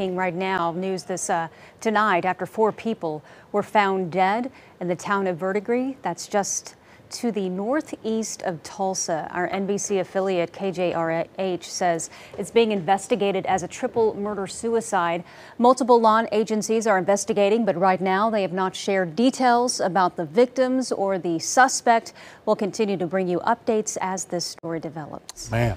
breaking right now news this uh, tonight after four people were found dead in the town of Verdigris. That's just to the northeast of Tulsa. Our NBC affiliate KJRH says it's being investigated as a triple murder suicide. Multiple law agencies are investigating, but right now they have not shared details about the victims or the suspect. We'll continue to bring you updates as this story develops. Man.